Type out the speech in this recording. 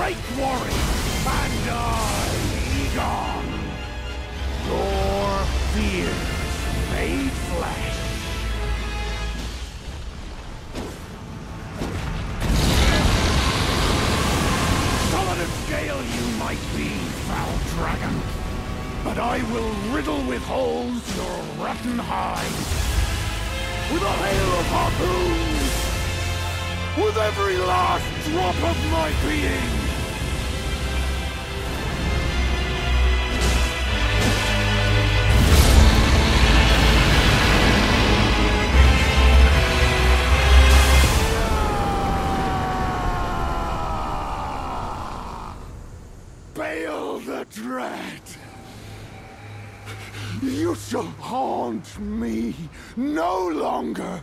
great warrior, and Igon. Your fears made flesh. Solid of scale you might be, foul dragon. But I will riddle with holes your rotten hide. With a hail of harpoons! With every last drop of my being! The Dread! You shall haunt me no longer!